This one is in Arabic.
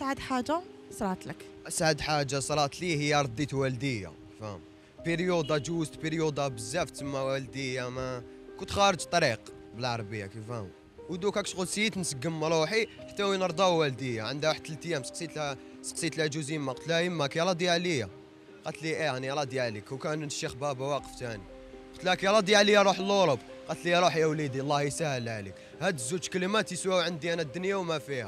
أسعد حاجة صرات لك. أسعد حاجة صرات لي هي رديت والديا فاهم؟ période جوزت période بزاف تما والديا ما كنت خارج طريق بالعربية كيف فاهم؟ ودوكا شغل سيت نسقم روحي حتى وين رضاو والديا عندها واحد ثلاث أيام سقسيت لها سقسيت لها جوز يما قلت لها يماك كي راضي عليا قالت لي إيه راني راضي عليك وكان الشيخ بابا واقف ثاني. قلت لها كي راضي عليا روح l'Europe قالت لي روح يا وليدي الله يسهل عليك. هاد الزوج كلمات يسواو عندي أنا الدنيا وما فيها.